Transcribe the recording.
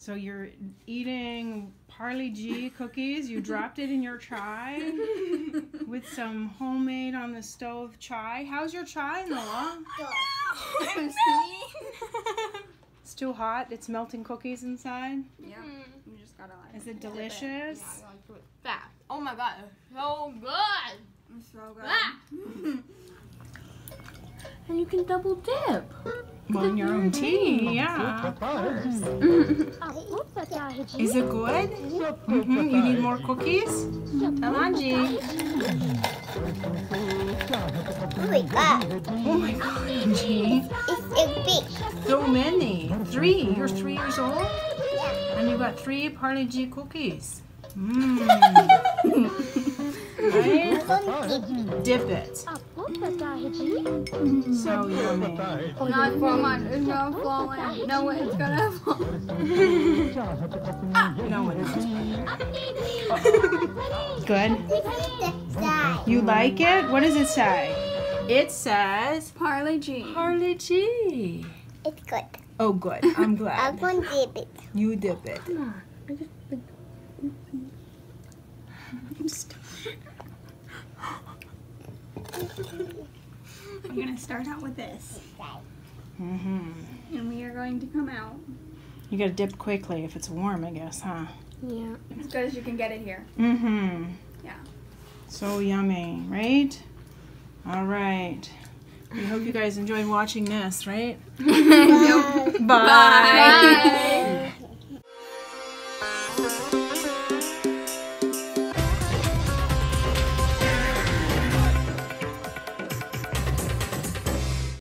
So you're eating Parle-G cookies. You dropped it in your chai with some homemade on the stove chai. How's your chai, Noah? It's too hot. It's melting cookies inside. Yeah. You just gotta like. Is it dip delicious? Yeah, you like do it fast. Oh my god, it's so good. It's so good. Ah! and you can double dip. Well, in your own tea, yeah. Is it good? hmm You need more cookies? Alanji. My god, Oh my god, Angie. it's a big. So many. Three. You're three years old? Yeah. And you got three Parle-G cookies. Mmm. right? Don't Dip it. So yummy. Not too much. It's gonna fall in. No, it's gonna fall. No, it Good. dip side. You like it? What does it say? It says Parle-G. Parley G. It's good. Oh, good. I'm glad. I'm glad. going to dip it. You dip it. I'm gonna start out with this, Mm hmm and we are going to come out You gotta dip quickly if it's warm, I guess, huh? Yeah. as good as you can get it here. Mm-hmm. Yeah. So yummy, right? All right. We hope you guys enjoyed watching this, right? Bye. Bye. Bye.